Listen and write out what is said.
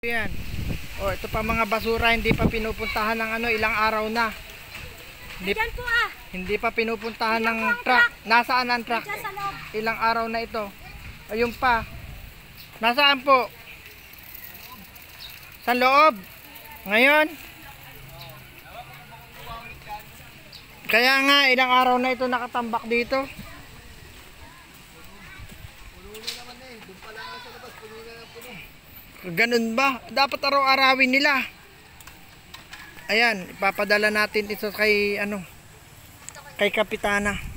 Yan. O, ito pa mga basura, hindi pa pinupuntahan ng ano, ilang araw na. Hindi, Diyan po ah. hindi pa pinupuntahan ng truck. Nasaan ang truck? Diyan sa. Ilang araw na ito. Ayun pa. Nasaan po? Sa loob. Ngayon? Kaya nga, ilang araw na ito nakatambak dito. Ganun ba? Dapat araw-arawin nila. Ayan, ipapadala natin ito kay ano, kay Kapitana.